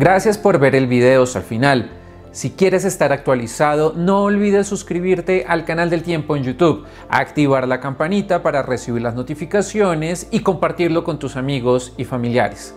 Gracias por ver el video hasta el final. Si quieres estar actualizado, no olvides suscribirte al canal del tiempo en YouTube, activar la campanita para recibir las notificaciones y compartirlo con tus amigos y familiares.